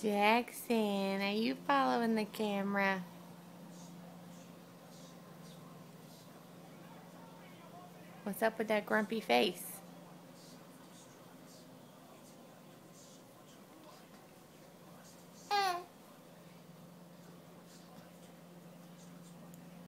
Jackson, are you following the camera? What's up with that grumpy face?